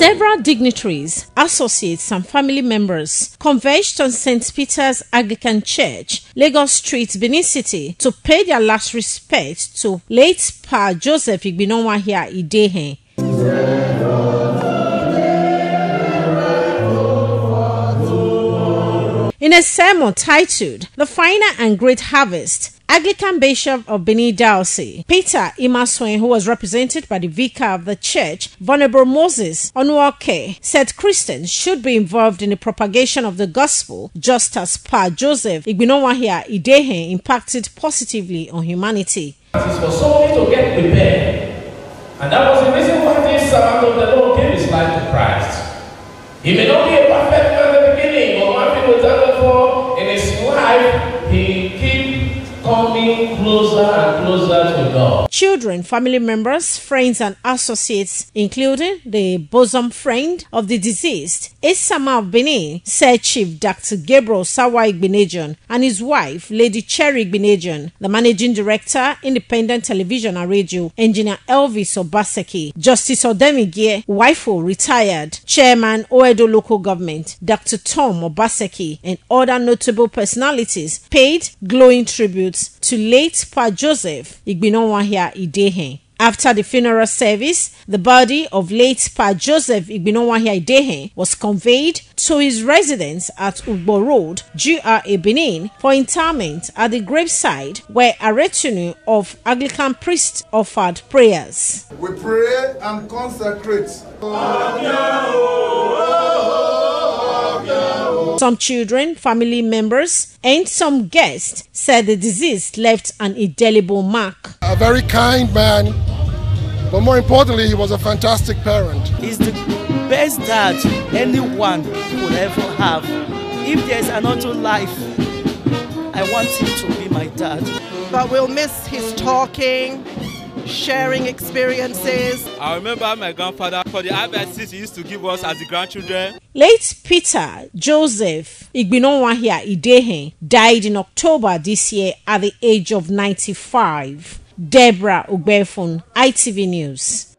Several dignitaries, associates, and family members converged on St. Peter's Anglican Church, Lagos Street, Benin City, to pay their last respect to late Pa Joseph Igbinomwanhia Idehen. In a sermon titled The Final and Great Harvest, Anglican Bishop of Benin Diocese, Peter Imasuen, who was represented by the vicar of the church, Venerable Moses Onuoke, said Christians should be involved in the propagation of the gospel, just as Pa Joseph Igbinomwanhia Idehen impacted positively on humanity. It is for somebody to get prepared. And that was the reason why this servant of the Lord gave his life to Christ. He may not be a perfect man In his life, he keep coming closer and closer to God. Children, family members, friends, and associates, including the bosom friend of the deceased, Esama of Benin, said Chief Dr. Gabriel Sawa Igbinedion, and his wife, Lady Cherry Igbinedion, the managing director, Independent Television and Radio, Engineer Elvis Obaseki, Justice Odemigie, wifo retired, Chairman Oredo Local Government, Dr. Tom Obaseki, and other notable personalities paid glowing tributes to late Pa Joseph Igbinomwanhia Idehen. After the funeral service, the body of late Pa Joseph Igbinomwanhia Idehen was conveyed to his residence at Ugbor Road, GRA Benin, for interment at the graveside where a retinue of Anglican priests offered prayers. We pray and consecrate. Some children, family members, and some guests said the disease left an indelible mark. A very kind man, but more importantly, he was a fantastic parent. He's the best dad anyone could ever have. If there's another life, I want him to be my dad. But we'll miss his talking, sharing experiences. I remember my grandfather for the advices he used to give us as the grandchildren. Late Peter Joseph Igbinomwanhia Idehen died in October this year at the age of 95. Deborah Ogbeifun, ITV News.